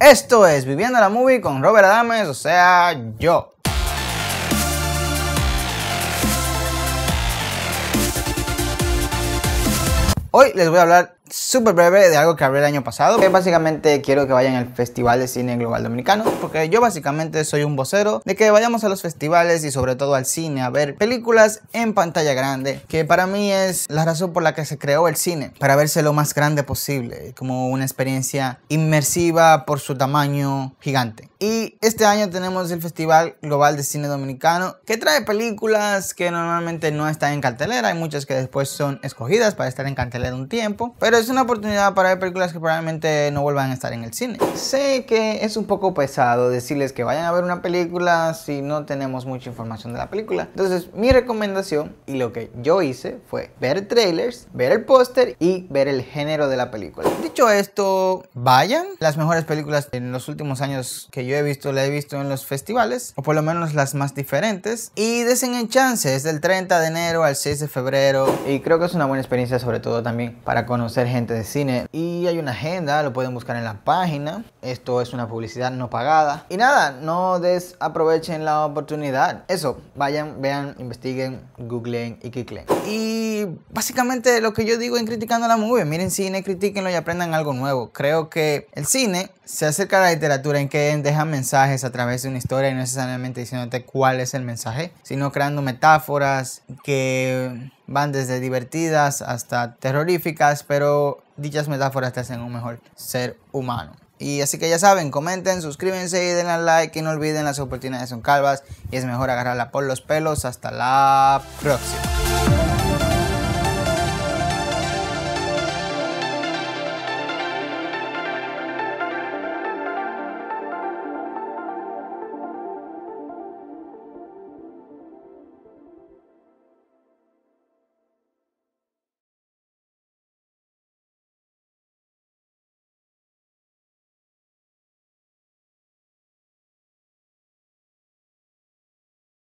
Esto es Viviendo la Movie con Robert Adames, o sea, yo. Hoy les voy a hablar súper breve de algo que hablé el año pasado, que básicamente quiero que vayan al Festival de Cine Global Dominicano, porque yo básicamente soy un vocero de que vayamos a los festivales y sobre todo al cine a ver películas en pantalla grande, que para mí es la razón por la que se creó el cine, para verse lo más grande posible, como una experiencia inmersiva por su tamaño gigante. Y este año tenemos el Festival Global de Cine Dominicano, que trae películas que normalmente no están en cartelera, hay muchas que después son escogidas para estar en cartelera un tiempo, pero es una oportunidad para ver películas que probablemente no vuelvan a estar en el cine. Sé que es un poco pesado decirles que vayan a ver una película si no tenemos mucha información de la película. Entonces, mi recomendación y lo que yo hice fue ver trailers, ver el póster y ver el género de la película. Dicho esto, vayan. Las mejores películas en los últimos años que yo he visto, la he visto en los festivales, o por lo menos las más diferentes. Y desen en chance, es del 30 de enero al 6 de febrero. Y creo que es una buena experiencia, sobre todo también para conocer gente de cine. Y hay una agenda, lo pueden buscar en la página. Esto es una publicidad no pagada. Y nada, no desaprovechen la oportunidad. Eso, vayan, vean, investiguen, googleen y kiklen. Y básicamente lo que yo digo en criticando la movie, miren cine, critiquenlo y aprendan algo nuevo. Creo que el cine se acerca a la literatura en que deja mensajes a través de una historia y no necesariamente diciéndote cuál es el mensaje, sino creando metáforas que van desde divertidas hasta terroríficas, pero dichas metáforas te hacen un mejor ser humano. Y así que ya saben, comenten, suscríbanse y denle like y no olviden las oportunidades son calvas y es mejor agarrarla por los pelos. Hasta la próxima.